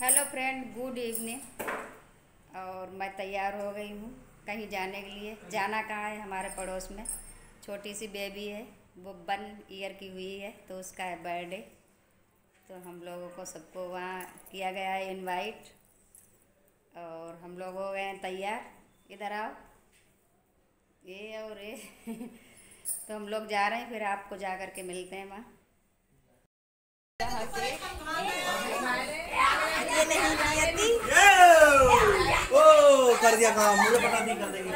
Hello friend good evening और मैं तैयार हो गई हूँ कहीं जाने के लिए। जाना कहाँ है हमारे पड़ोस में? छोटी सी बेबी है, वो वन ईयर की हुई है तो उसका है बर्थडे तो हम लोगों को सबको वहाँ किया गया है इनवाइट और हम लोग हो गए हैं तैयार। इधर आओ। ये और ये। तो हम लोग जा रहे हैं, फिर आपको जा कर के मिलते हैं वहाँ। ओ कर दिया काम मुझे पता नहीं कर देगी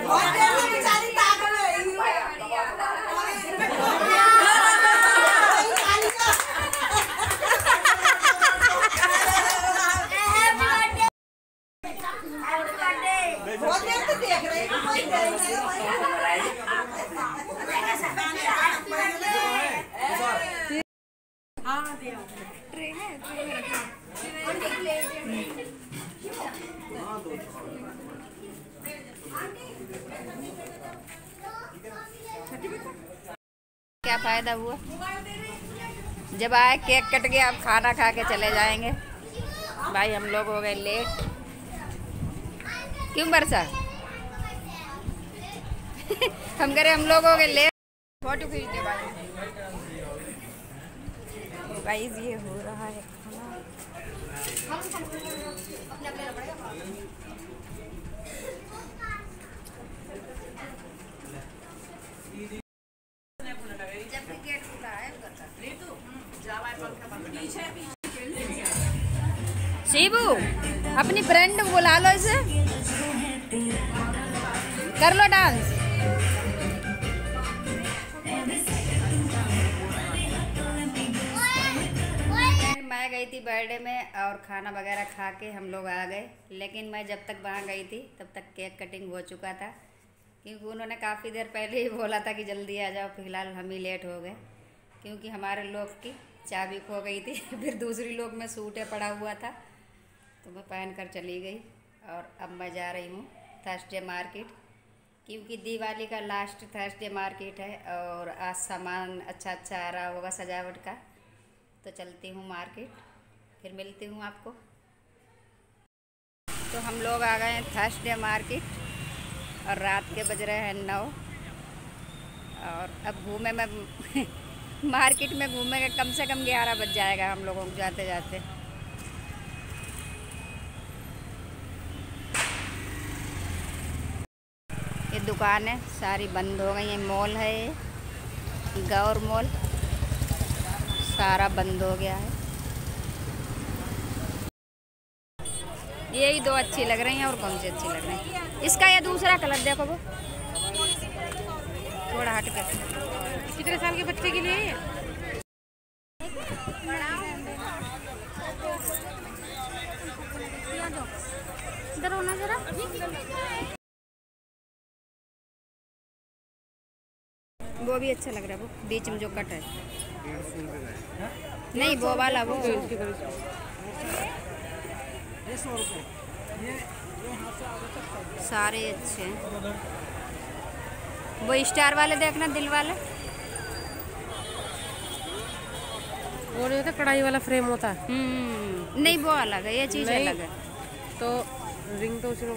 फ़ायदा हुआ। जब आए केक कट गया, अब खाना खा के चले जाएँगे। भाई, हम लोग हो गए लेट। क्यों बरसा? हम करे हम लोग हो गए लेट। फ़ोटो खींचते भाई गाइस ये हो रहा है खाना जब गेट खुला है शिबू, अपनी फ्रेंड को बुला लो इसे। कर लो डांस मैं गई थी बर्थडे में और खाना वगैरह खा के हम लोग आ गए। लेकिन मैं जब तक वहाँ गई थी, तब तक केक कटिंग हो चुका था। क्योंकि उन्होंने काफ़ी देर पहले ही बोला था कि जल्दी आ जाओ, फ़िलहाल हम ही लेट हो गए। क्योंकि हमारे लोग की चाबी खो गई थी, फिर दूसरी लोग में सूटे पड़ा हुआ था। तो मैं पहन कर चली गई और अब मैं जा रही हूँ थर्सडे मार्केट क्योंकि दिवाली का लास्ट थर्सडे मार्केट है और आज सामान अच्छा अच्छा आ रहा होगा सजावट का। तो चलती हूँ मार्केट फिर मिलती हूँ आपको। तो हम लोग आ गए हैं थर्सडे मार्केट और रात के बज रहे हैं नौ। और अब घूमे में मार्केट में घूमेंगे, कम से कम ग्यारह बज जाएगा हम लोगों को जाते जाते दुकान है सारी बंद हो गई है मॉल है ये गौर मॉल सारा बंद हो गया है। यही दो अच्छी लग रही हैं और कौन सी अच्छी लग रही हैं? इसका या दूसरा कलर देखो वो। थोड़ा हट के। कितने साल के बच्चे के लिए है इधर होना जरा। वो भी अच्छा लग रहा है वो बीच में जो कट है। नहीं वो वाला वो। सारे अच्छे हैं। वो स्टार वाले देखना दिल वाले। और ये तो कढ़ाई वाला फ्रेम होता है। हम्म नहीं वो अलग है ये चीज़ अलग है। तो रिंग तो उसी में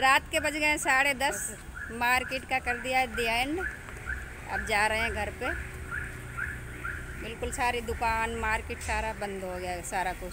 रात के बज गए साढ़े दस। मार्केट का कर दिया है दी एंड। अब जा रहे हैं घर पे। बिल्कुल सारी दुकान, मार्केट सारा बंद हो गया सारा कुछ।